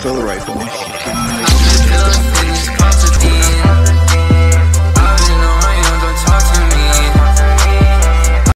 Throw the rifle.